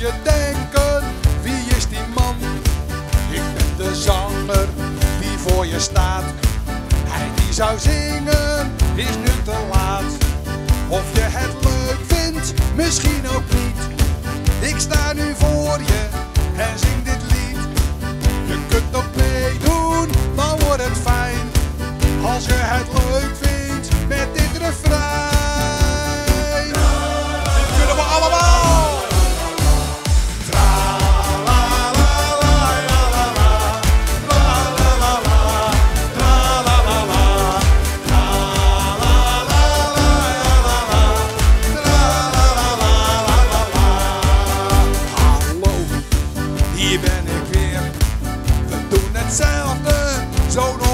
je denken, wie is die man? Ik ben de zanger die voor je staat. Hij die zou zingen, is nu te laat. Of je het leuk vindt, misschien ook niet. Ik sta nu voor je en zing dit lied. Je kunt nog meedoen, dan wordt het fijn. Als je het leuk vindt met dit refrein. don't